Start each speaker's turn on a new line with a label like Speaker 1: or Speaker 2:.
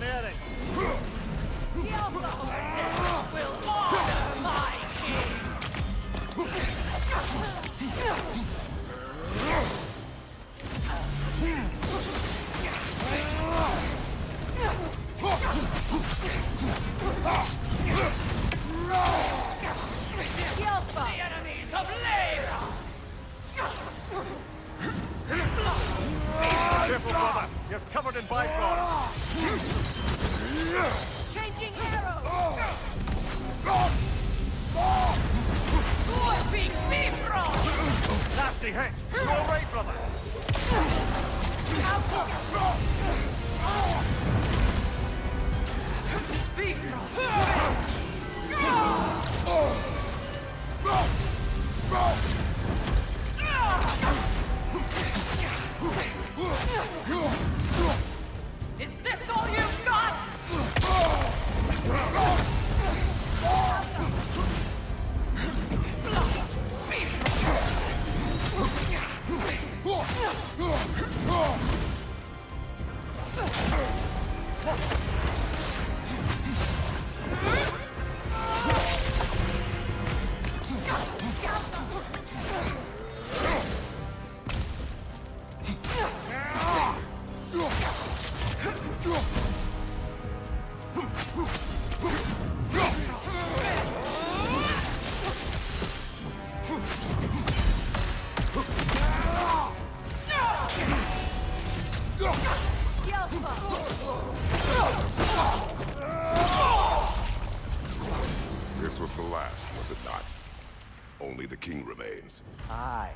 Speaker 1: domineering. will my The enemies of Leira! Fight on.
Speaker 2: Changing arrows!
Speaker 3: Warping Bifrost!
Speaker 1: Nasty hit. You all right, brother?
Speaker 3: Is more!
Speaker 4: This was the last, was it not? Only the king remains.
Speaker 1: Aye.